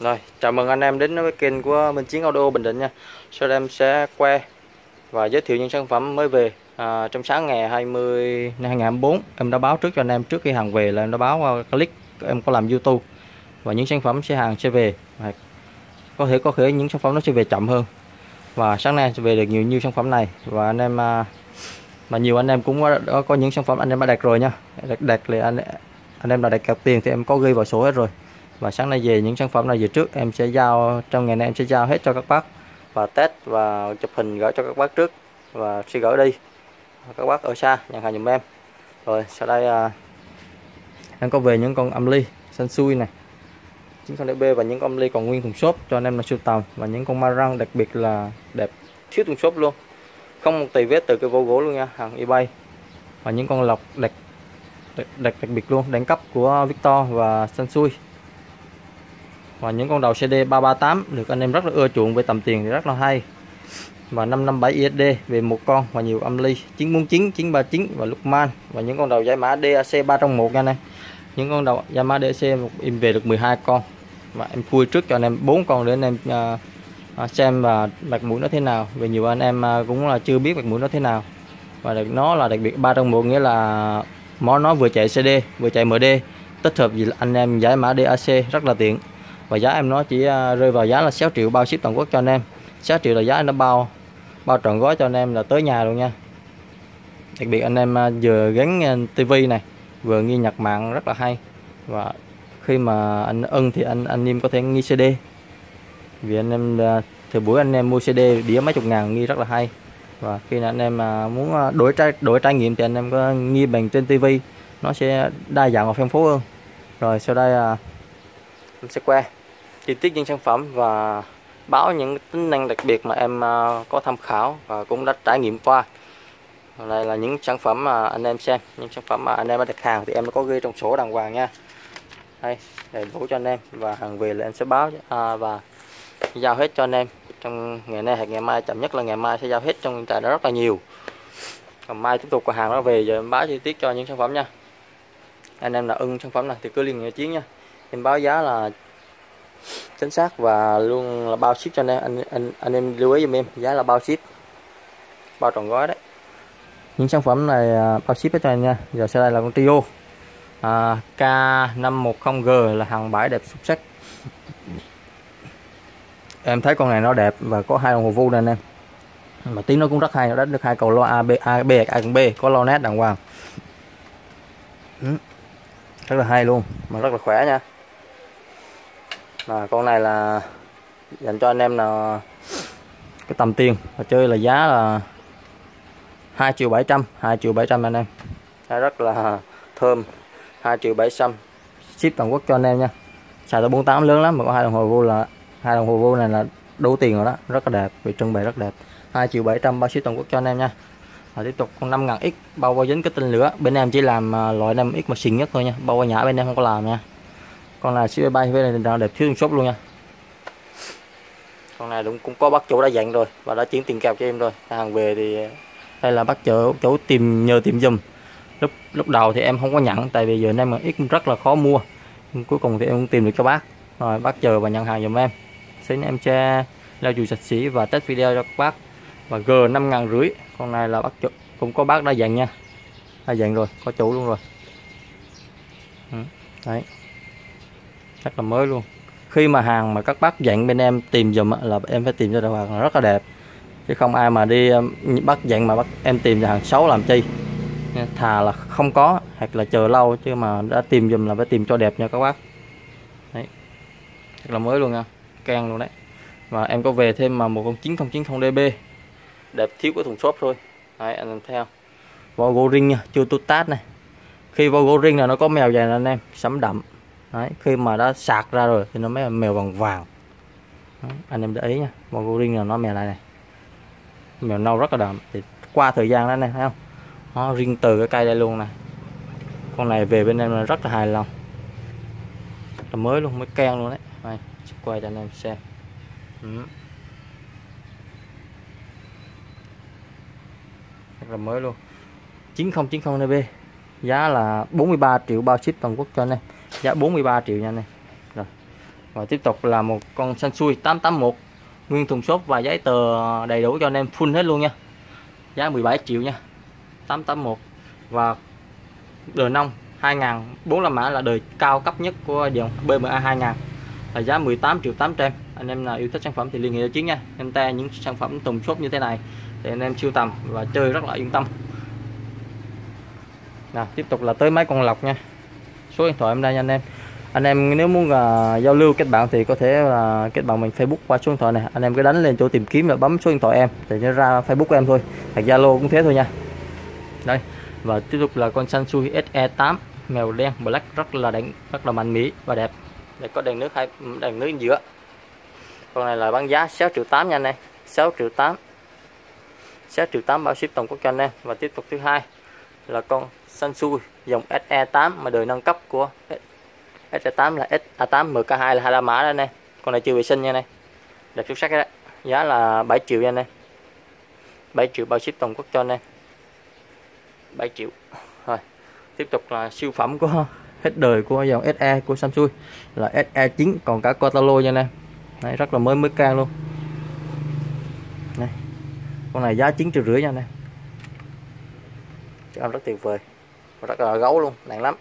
Rồi, chào mừng anh em đến với kênh của Minh Chiến Auto Bình Định nha. Sau đây em sẽ quay và giới thiệu những sản phẩm mới về. À, trong sáng ngày 20 năm 2024 em đã báo trước cho anh em trước khi hàng về là em đã báo qua click em có làm YouTube và những sản phẩm sẽ hàng sẽ về. Có thể có thể những sản phẩm nó sẽ về chậm hơn. Và sáng nay sẽ về được nhiều như sản phẩm này và anh em à, mà nhiều anh em cũng có, có những sản phẩm anh em đã đặt rồi nha. Đặt đặt là anh anh em đã đặt cọc tiền thì em có ghi vào số hết rồi và sáng nay về những sản phẩm này về trước em sẽ giao trong ngày nay em sẽ giao hết cho các bác và test và chụp hình gửi cho các bác trước và sẽ gửi đi. Các bác ở xa nhận hàng dùm em. Rồi sau đây à, em có về những con âm ly xanh xui này những con DB và những con âm ly còn nguyên thùng xốp cho anh em là sưu tầm. Và những con ma răng đặc biệt là đẹp thiếu thùng xốp luôn. Không một tì vết từ cái vô gỗ luôn nha hàng ebay. Và những con lọc đặc đặc, đặc, đặc biệt luôn đánh cấp của Victor và Sansui và những con đầu CD 338 được anh em rất là ưa chuộng về tầm tiền thì rất là hay. Và 557 ISD về một con và nhiều âm ly 949 939 và Lukman. Và những con đầu giải mã DAC 3 trong 1 nha anh em. Những con đầu giải mã DAC em về được 12 con. Và em khui trước cho anh em 4 con để anh em uh, xem và mặt mũi nó thế nào. Vì nhiều anh em à, cũng là chưa biết mặt mũi nó thế nào. Và được nó là đặc biệt 3 trong 1 nghĩa là món nó vừa chạy CD vừa chạy MD tích hợp gì anh em giải mã DAC rất là tiện và giá em nó chỉ à, rơi vào giá là 6 triệu bao ship toàn quốc cho anh em. 6 triệu là giá nó bao bao trọn gói cho anh em là tới nhà luôn nha. Đặc biệt anh em à, vừa gắn à, tivi này, vừa nghi nhạc mạng rất là hay. Và khi mà anh ưng thì anh anh em có thể nghi CD vì anh em thời buổi anh em mua CD đĩa mấy chục ngàn nghi rất là hay. Và khi anh em mà muốn đổi trải đổi trải nghiệm thì anh em có nghi bằng trên tivi nó sẽ đa dạng và phong phú hơn. Rồi sau đây em sẽ quay chi tiết những sản phẩm và báo những tính năng đặc biệt mà em à, có tham khảo và cũng đã trải nghiệm qua. Đây là những sản phẩm mà anh em xem những sản phẩm mà anh em đã đặt hàng thì em đã có ghi trong sổ đàng hoàng nha. Đây đầy đủ cho anh em và hàng về là em sẽ báo à, và giao hết cho anh em. Trong ngày nay hoặc ngày mai chậm nhất là ngày mai sẽ giao hết trong tại đó rất là nhiều. Còn mai tiếp tục có hàng nó về giờ em báo chi tiết cho những sản phẩm nha. Anh em là ưng sản phẩm này thì cứ liên hệ chiến nha. Em báo giá là chính xác và luôn là bao ship cho anh em. Anh anh, anh em lưu ý giùm em giá là bao ship. Bao trọn gói đấy. Những sản phẩm này à, bao ship hết cho anh nha. Giờ sau đây là con trio. À, K510G là hàng bãi đẹp xuất sắc em thấy con này nó đẹp và có hai đồng hồ vu này anh em. Mà tiếng nó cũng rất hay nó đánh được hai cầu lo A B A B A B có lo nét đàng hoàng. Ừ, rất là hay luôn mà rất là khỏe nha là con này là dành cho anh em nào cái tầm tiền. Và chơi là giá là 2 triệu 700 2 triệu 700 anh em. Đây rất là thơm 2 triệu 700 ship toàn quốc cho anh em nha. Xài tới 48 lớn lắm, mà có hai đồng hồ vô là, hai đồng hồ vô này là đủ tiền rồi đó. Rất là đẹp bị trưng bày rất đẹp. 2 triệu 700 bao ship toàn quốc cho anh em nha. Và tiếp tục con 5000 x, bao qua dính cái tinh lửa. Bên em chỉ làm à, loại 5 x mà xịn nhất thôi nha. Bao qua nhã bên em không có làm nha con này siêu bay, với này đẹp thiếu shop luôn nha. Con này cũng cũng có bác chủ đã dặn rồi, và đã chuyển tiền kèo cho em rồi. Hàng về thì, đây là bác chủ chủ tìm, nhờ tìm dùm lúc lúc đầu thì em không có nhận tại vì giờ em ít rất là khó mua. Cuối cùng thì em cũng tìm được cho bác. Rồi bác chờ và nhận hàng dùm em. Xin em che lau chùi sạch sẽ và test video cho các bác. Và g năm ngàn rưỡi, con này là bác chủ, cũng có bác đã dặn nha. Đã dặn rồi, có chủ luôn rồi. Ừ, đấy rất là mới luôn. Khi mà hàng mà các bác dặn bên em tìm dùm là em phải tìm cho được hàng rất là đẹp. Chứ không ai mà đi um, bắt dặn mà bắt em tìm cho hàng xấu làm chi. Thà là không có, hoặc là chờ lâu, chứ mà đã tìm dùm là phải tìm cho đẹp nha các bác. Đấy. Rất là mới luôn nha. Can luôn đấy. Và em có về thêm mà một con 9090 DB đẹp thiếu cái thùng xốp thôi. Đấy, anh em thấy không vỏ gỗ ring nha, chưa tút tát này. Khi vào gỗ ring là nó có mèo dài anh em, sấm đậm. Đấy, khi mà đã sạc ra rồi thì nó mới mèo vàng vàng. Đấy, anh em để ý nha màu gô ring là nó mèo này này. Mèo nâu rất là đậm thì qua thời gian đó này thấy không? Nó riêng từ cái cây đây luôn này con này về bên em là rất là hài lòng. Là mới luôn mới keng luôn đấy. Đây, quay cho anh em xem. Ừ. rất là mới luôn. 9090 NB giá là 43 triệu bao ship toàn quốc cho anh em giá 43 triệu nha anh em. Rồi. Và tiếp tục là một con xanh xui 881 nguyên thùng xốp và giấy tờ đầy đủ cho anh em, full hết luôn nha. Giá 17 triệu nha. 881 và đời nông 2045 mã là đời cao cấp nhất của dòng BMA 2000 là giá 18 triệu 800 anh em nào yêu thích sản phẩm thì liên hệ chiến nha. Em ta những sản phẩm tùng xốp như thế này thì anh em siêu tầm và chơi rất là yên tâm. Nào, tiếp tục là tới máy con lọc nha số điện thoại em đây nha anh em. Anh em nếu muốn uh, giao lưu kết bạn thì có thể là uh, kết bạn mình Facebook qua số điện thoại này. Anh em cứ đánh lên chỗ tìm kiếm và bấm số điện thoại em thì nó ra Facebook của em thôi hoặc Zalo cũng thế thôi nha. Đây và tiếp tục là con Sansui SE8 mèo đen black rất là đánh rất là mạnh mỹ và đẹp. Để có đèn nước hay đèn nước giữa. Con này là bán giá 6 triệu 8 nha anh em 6 triệu 8 6 triệu 8 bao ship tổng quốc cho anh em. Và tiếp tục thứ hai là con Sansui dòng SE8 mà đời nâng cấp của SE8 là SA8 MK2 là hai la mã đó anh em con này chưa vệ sinh nha này. Đẹp xuất sắc đó giá là 7 triệu nha anh em 7 triệu bao ship toàn quốc cho anh em 7 triệu. Rồi tiếp tục là siêu phẩm của hết đời của dòng SE của Samsung là SE9 còn cả Cotalo nha anh em Đấy, rất là mới mới can luôn. Này con này giá 9 triệu rưỡi nha anh em rất tuyệt vời rất là gấu luôn nặng lắm.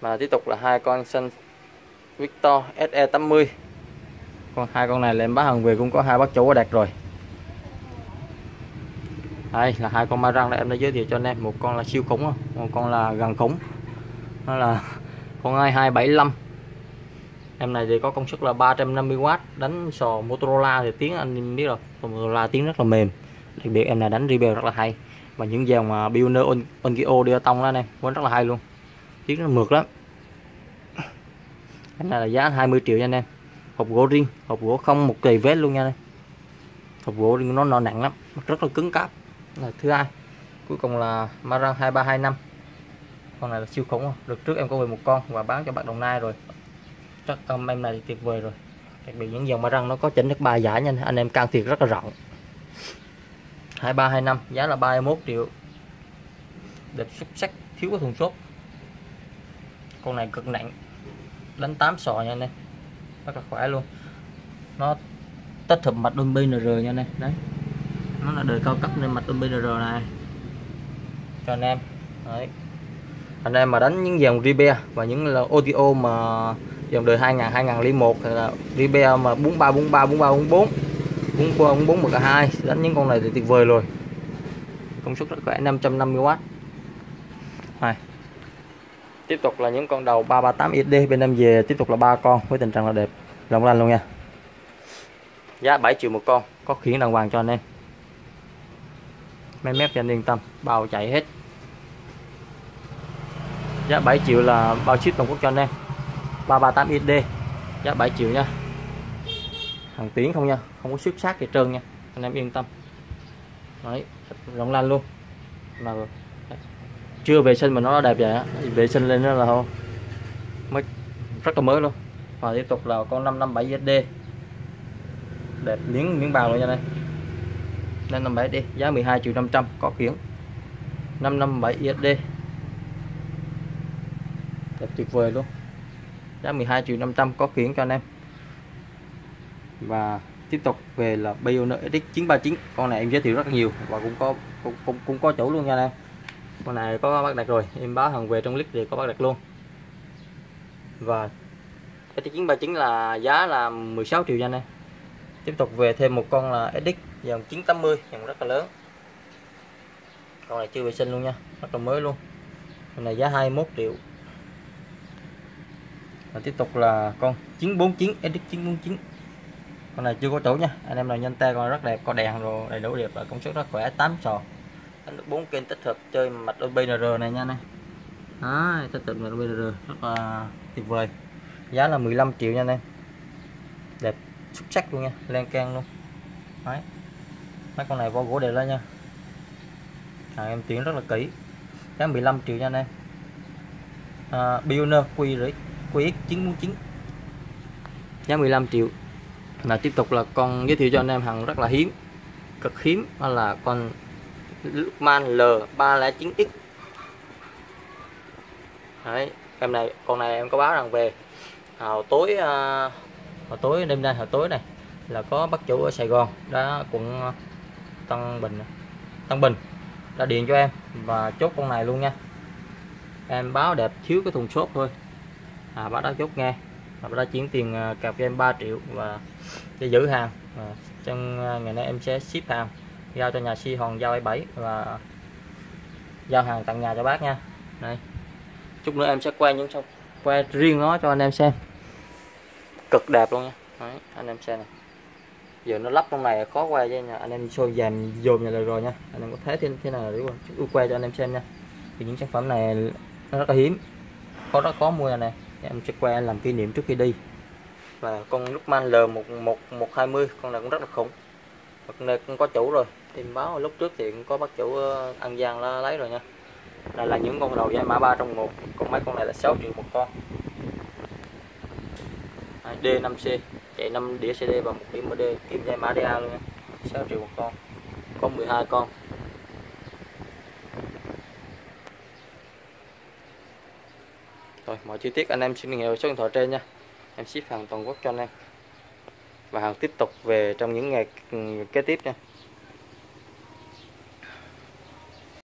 Và tiếp tục là hai con xanh Victor SE80 con hai con này là em bán hàng về cũng có hai bác chủ đã đặt rồi. Đây, là hai con ma răng là em đã giới thiệu cho anh em. Một con là siêu khủng một con là gần khủng. Nó là con 2275 em này thì có công suất là 350W đánh sò Motorola thì tiếng anh biết rồi. Motorola tiếng rất là mềm. Đặc biệt em này đánh rebel rất là hay và những dòng mà Pioneer Onkyo đi tông đó anh em vẫn rất là hay luôn. Tiếng nó mượt lắm. Cái này là giá 20 triệu nha anh em. Hộp gỗ riêng hộp gỗ không một kỳ vết luôn nha anh em. Hộp gỗ riêng nó, nó nặng lắm rất là cứng cáp. Là thứ hai cuối cùng là Marang 2325 con này là siêu khủng được trước em có về một con và bán cho bạn Đồng Nai rồi. Chắc âm em này thì tuyệt vời rồi. Đặc biệt những dòng Marang nó có chỉnh được bài giải nha anh em can thiệp rất là rộng. 2325 giá là 31 triệu. Đẹp xuất sắc, thiếu có thùng xốp. Con này cực nặng, đánh 8 sò nha anh em. Rất là khỏe luôn. Nó tích hợp mạch ôm BNR nha anh em. Đấy. Nó là đời cao cấp nên mạch ôm BNR này. Cho anh em. Đấy. Anh em mà đánh những dòng Ribe và những là OTO mà dòng đời 2000 2001 thì là Ribe mà 43 43 43 44 44 44 một cả hai. Đánh những con này thì tuyệt vời rồi. Công suất rất khỏe 550W này tiếp tục là những con đầu 338 XD bên em về tiếp tục là ba con, với tình trạng là đẹp. Lòng lành luôn nha. Giá 7 triệu một con, có khiển đàng hoàng cho anh em. Mấy mép cho anh yên tâm, bao chạy hết. Giá 7 triệu là bao ship toàn quốc cho anh em. 338 XD giá 7 triệu nha hàng tiếng không nha, không có xuất sắc gì trơn nha, anh em yên tâm. Đấy, rộng lanh luôn. Mà chưa vệ sinh mà nó đẹp vậy á vệ sinh lên nó là không? Mới rất là mới luôn. Và tiếp tục là con 557 SD đẹp miếng miếng bào luôn nha đây 557 đi giá 12 triệu 500 có khiển 557 USD đẹp tuyệt vời luôn. Giá 12 triệu 500 có khiển cho anh em và tiếp tục về là Pioneer SX 939 con này em giới thiệu rất là nhiều và cũng có cũng, cũng, cũng có chủ luôn nha anh em. Con này có bác đặt rồi em báo hàng về trong clip thì có bác đặt luôn. Và SX 939 là giá là 16 triệu nha anh em. Tiếp tục về thêm một con là SX dòng 980 dòng rất là lớn. Con này chưa vệ sinh luôn nha rất là mới luôn. Con này giá 21 triệu. Và tiếp tục là con 949 SX 949 con này chưa có chủ nha. Anh em nào nhân tay con rất đẹp có đèn rồi đầy đủ đẹp và công suất rất khỏe 8 trò. Đánh được 4 kênh tích hợp chơi mặt OBNR này nha này đó tích hợp mặt OBNR rất là tuyệt vời. Giá là 15 triệu nha anh em. Đẹp xuất sắc luôn nha len can luôn. Đấy. Mấy con này vo gỗ đều lên nha. À, em tuyển rất là kỹ. Giá 15 triệu nha anh em. À, Pioneer quy QX 949 giá 15 triệu là tiếp tục là con giới thiệu cho anh em hàng rất là hiếm cực hiếm. Đó là con Lukman L309X đấy em này con này em có báo rằng về. Hồi tối à, hồi tối đêm nay hồi tối này là có bác chủ ở Sài Gòn đã quận à, Tân Bình Tân Bình đã điện cho em và chốt con này luôn nha. Em báo đẹp thiếu cái thùng xốp thôi. À bác đã chốt nghe và bác đã chuyển tiền à, cặp cho em 3 triệu và để giữ hàng. À, trong ngày nay em sẽ ship hàng giao cho nhà si hòn giao 7 và giao hàng tận nhà cho bác nha. Đây. Chút nữa em sẽ quay những xong quay riêng nó cho anh em xem. Cực đẹp luôn nha. Đấy, anh em xem này. Giờ nó lắp trong này khó quay cho nha anh em xôi dàn dồn nhà rồi nha. Anh em có thấy thế, thế nào đúng không? Chút quay cho anh em xem nha. Thì những sản phẩm này nó rất là hiếm. Có rất khó mua này em sẽ quay làm kỷ niệm trước khi đi. Và con lúc man L một một một hai mươi, con này cũng rất là khủng. Và con này cũng có chủ rồi. Tìm báo lúc trước thì cũng có bác chủ ờ, An Giang lấy rồi nha. Đây là những con đầu giải mã ba trong một, còn mấy con này là 6 triệu một con. D5C chạy 5 đĩa CD và một đĩa MD kim dây mã DA luôn nha. 6 triệu một con. Có 12 con. Rồi, mọi chi tiết anh em xin liên hệ số điện thoại trên nha. Em ship hàng toàn quốc cho anh em. Và hàng tiếp tục về trong những ngày kế tiếp nha.